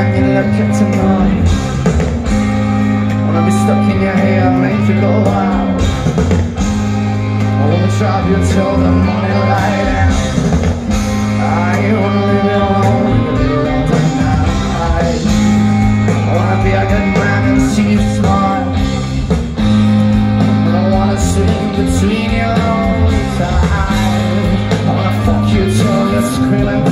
I'm getting left tonight Wanna be stuck in your hair, make you go wild. I wanna drive you till the morning light out. I wanna live it alone, live it all tonight I wanna be a good man and see you smile. I don't wanna sleep between your own thighs I wanna fuck you till you're screaming